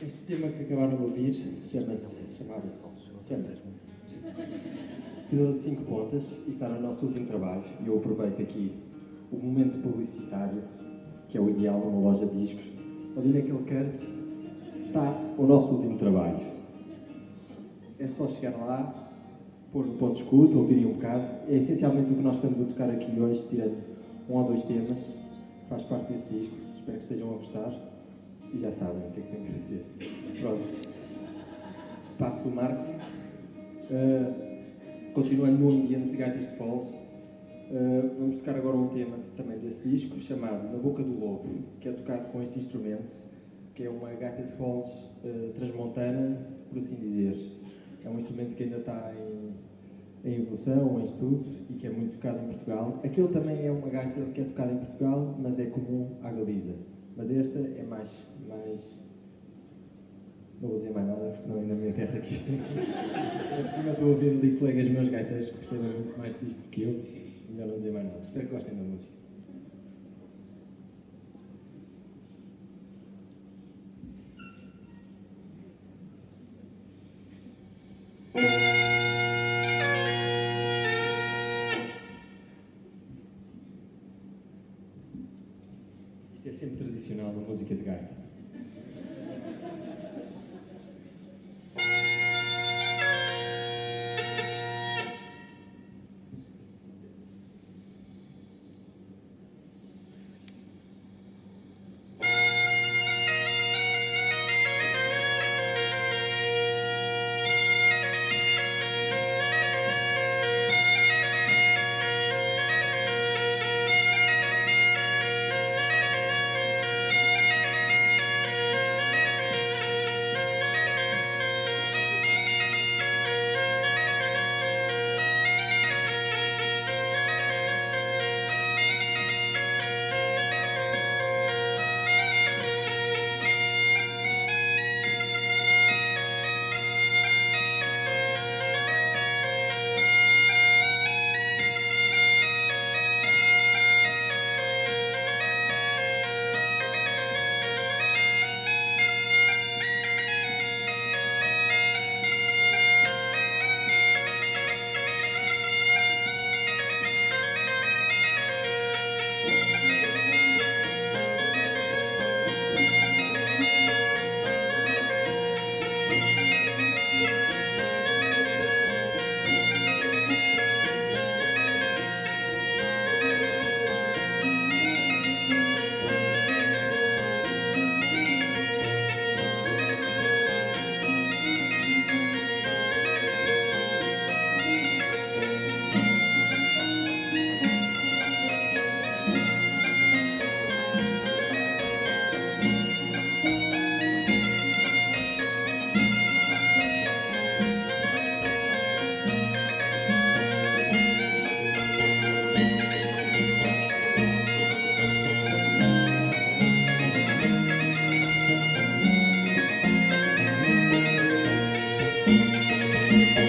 Este tema que acabaram de ouvir chama-se. Chama-se. Chama-se. Estrela de 5 pontas e está no nosso último trabalho. E eu aproveito aqui o momento publicitário, que é o ideal numa loja de discos. Ali naquele canto está o nosso último trabalho. É só chegar lá, pôr no ponto escudo, ouvirem um bocado. É essencialmente o que nós estamos a tocar aqui hoje, tirando um ou dois temas. Faz parte desse disco. Espero que estejam a gostar. E já sabem o que é que têm que fazer. Pronto. Passo o marco. Uh, continuando no ambiente de gaitas de falso, uh, vamos tocar agora um tema também desse disco chamado Na Boca do Lobo, que é tocado com este instrumento, que é uma gaita de falso uh, transmontana, por assim dizer. É um instrumento que ainda está em, em evolução, em estudo e que é muito tocado em Portugal. Aquele também é uma gaita que é tocada em Portugal, mas é comum à Galiza. Mas esta é mais, mais. Não vou dizer mais nada, porque senão ainda me enterro aqui. é por cima estou ouvir ali colegas meus gaiteiros que percebem muito mais disto que eu. Melhor não dizer mais nada. Espero que gostem da música. Sempre tradicional na música de gaita. Música